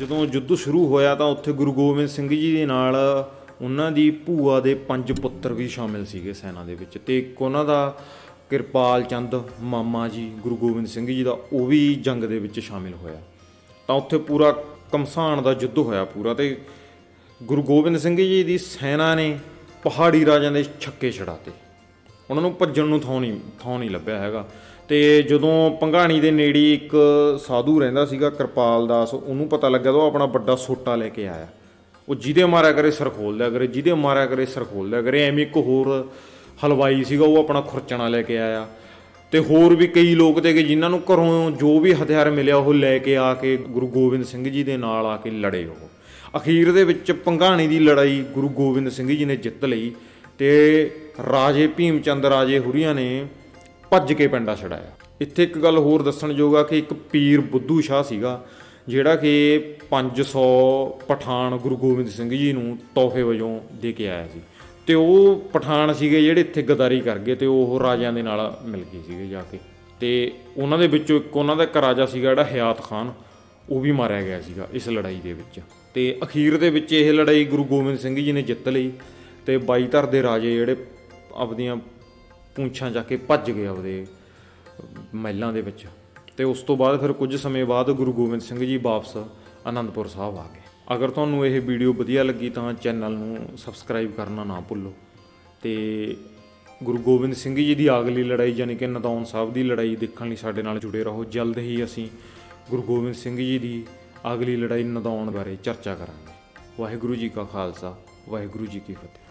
ਜਦੋਂ ਯੁੱਧ ਸ਼ੁਰੂ ਹੋਇਆ ਤਾਂ ਉੱਥੇ ਗੁਰੂ ਗੋਬਿੰਦ ਸਿੰਘ ਜੀ ਦੇ ਨਾਲ ਉਹਨਾਂ ਦੀ ਭੂਆ ਦੇ ਪੰਜ ਪੁੱਤਰ ਵੀ ਸ਼ਾਮਿਲ ਸੀਗੇ ਸੈਨਾ ਦੇ ਵਿੱਚ ਤੇ ਇੱਕ ਉਹਨਾਂ ਦਾ ਕਿਰਪਾਲ ਚੰਦ ਮਾਮਾ ਜੀ, ਗੁਰੂ ਗੋਬਿੰਦ ਸਿੰਘ ਜੀ ਦਾ, ਉਹ ਵੀ ਜੰਗ ਦੇ ਵਿੱਚ ਸ਼ਾਮਿਲ ਹੋਇਆ। ਤਾਂ ਉੱਥੇ ਪੂਰਾ ਕਮਸਾਨ ਦਾ ਯੁੱਧ ਹੋਇਆ ਪੂਰਾ ਤੇ ਗੁਰੂ ਗੋਬਿੰਦ ਸਿੰਘ ਜੀ ਦੀ ਸੈਨਾ ਨੇ ਪਹਾੜੀ ਰਾਜਿਆਂ ਦੇ ਛੱਕੇ ਛੜਾਤੇ ਉਹਨਾਂ ਨੂੰ ਭੱਜਣ ਨੂੰ ਥਾਂ ਨਹੀਂ ਥਾਂ ਨਹੀਂ ਲੱਭਿਆ ਹੈਗਾ। ਤੇ ਜਦੋਂ ਪੰਘਾਣੀ ਦੇ ਨੇੜੇ ਇੱਕ ਸਾਧੂ ਰਹਿੰਦਾ ਸੀਗਾ, ਕਿਰਪਾਲ ਦਾਸ, ਉਹਨੂੰ ਪਤਾ ਲੱਗਿਆ ਤਾਂ ਉਹ ਆਪਣਾ ਵੱਡਾ ਸੋਟਾ ਲੈ ਕੇ ਆਇਆ। ਉਹ ਜਿਹਦੇ ਮਾਰਿਆ ਕਰੇ ਸਿਰ ਖੋਲ ਕਰੇ, ਜਿਹਦੇ ਮਾਰਿਆ ਕਰੇ ਸਿਰ ਖੋਲ ਕਰੇ, ਐਵੇਂ ਇੱਕ ਹੋਰ ਹਲਵਾਈ ਸੀਗਾ, ਉਹ ਆਪਣਾ ਖੁਰਚਣਾ ਲੈ ਕੇ ਆਇਆ। ਤੇ ਹੋਰ ਵੀ ਕਈ ਲੋਕ ਤੇ ਕਿ ਜਿਨ੍ਹਾਂ ਨੂੰ ਘਰੋਂ ਜੋ ਵੀ ਹਥਿਆਰ ਮਿਲਿਆ, ਉਹ ਲੈ ਕੇ ਆ ਕੇ ਗੁਰੂ ਗੋਬਿੰਦ ਸਿੰਘ ਜੀ ਦੇ ਨਾਲ ਆ ਕੇ ਲੜੇ ਉਹ। ਅਖੀਰ ਦੇ ਵਿੱਚ ਪੰਘਾਣੀ ਦੀ ਲੜਾਈ ਗੁਰੂ ਗੋਬਿੰਦ ਸਿੰਘ ਜੀ ਨੇ ਜਿੱਤ ਲਈ। ਤੇ ਰਾਜੇ ਭੀਮ ਚੰਦ ਰਾਜੇ ਹੁਰੀਆਂ ਨੇ ਭੱਜ ਕੇ ਪਿੰਡਾ ਛਡਾਇਆ। ਇੱਥੇ ਇੱਕ ਗੱਲ ਹੋਰ ਦੱਸਣਯੋਗ ਆ ਕਿ ਇੱਕ ਪੀਰ ਬੁੱਧੂ ਸ਼ਾਹ ਸੀਗਾ, ਜਿਹੜਾ ਕਿ 500 ਪਠਾਨ ਗੁਰੂ ਗੋਬਿੰਦ ਸਿੰਘ ਜੀ ਨੂੰ ਤੋਹਫੇ ਵਜੋਂ ਦੇ ਕੇ ਆਇਆ ਸੀ। ਤੇ ਉਹ ਪਠਾਨ ਸੀਗੇ ਜਿਹੜੇ ਇੱਥੇ ਗਦਾਰੀ ਕਰ ਗਏ ਤੇ ਉਹ ਰਾਜਿਆਂ ਦੇ ਨਾਲ ਮਿਲ ਗਏ ਸੀਗੇ ਜਾ ਕੇ। ਤੇ ਉਹਨਾਂ ਦੇ ਵਿੱਚੋਂ ਇੱਕ ਉਹਨਾਂ ਦਾ ਇੱਕ ਰਾਜਾ ਸੀਗਾ ਜਿਹੜਾ ਹਯਾਤ ਖਾਨ, ਉਹ ਵੀ ਮਾਰਿਆ ਗਿਆ ਸੀਗਾ ਇਸ ਲੜਾਈ ਦੇ ਵਿੱਚ। ਤੇ ਅਖੀਰ ਦੇ ਵਿੱਚ ਇਹ ਲੜਾਈ ਗੁਰੂ ਗੋਬਿੰਦ ਸਿੰਘ ਜੀ ਨੇ ਜਿੱਤ ਲਈ। ਤੇ ਬਾਈ ਧਰ ਦੇ ਰਾਜੇ ਜਿਹੜੇ ਆਪਦੀਆਂ ਪੂੰਛਾਂ ਜਾ ਕੇ ਭੱਜ ਗਏ ਆਪਦੇ ਮਹਿਲਾਂ ਦੇ ਵਿੱਚ। ਤੇ ਉਸ ਤੋਂ ਬਾਅਦ ਫਿਰ ਕੁਝ ਸਮੇਂ ਬਾਅਦ ਗੁਰੂ ਗੋਬਿੰਦ ਸਿੰਘ ਜੀ ਵਾਪਸ ਆਨੰਦਪੁਰ ਸਾਹਿਬ ਆ ਗਏ। ਅਗਰ ਤੁਹਾਨੂੰ ਇਹ ਵੀਡੀਓ ਵਧੀਆ ਲੱਗੀ ਤਾਂ ਚੈਨਲ ਨੂੰ ਸਬਸਕ੍ਰਾਈਬ ਕਰਨਾ ਨਾ ਭੁੱਲੋ। ਤੇ ਗੁਰੂ ਗੋਬਿੰਦ ਸਿੰਘ ਜੀ ਦੀ ਅਗਲੀ ਲੜਾਈ ਯਾਨੀ ਕਿ ਨਦੌਨ ਸਾਹਿਬ ਦੀ ਲੜਾਈ ਦੇਖਣ ਲਈ ਸਾਡੇ ਨਾਲ ਜੁੜੇ ਰਹੋ। ਜਲਦ ਹੀ ਅਸੀਂ ਗੁਰੂ ਗੋਬਿੰਦ ਸਿੰਘ ਜੀ ਦੀ ਅਗਲੀ ਲੜਾਈ ਨਦੌਨ ਬਾਰੇ ਚਰਚਾ ਕਰਾਂਗੇ। ਵਾਹਿਗੁਰੂ ਜੀ ਕਾ ਖਾਲਸਾ, ਵਾਹਿਗੁਰੂ ਜੀ ਕੀ ਫਤਿਹ।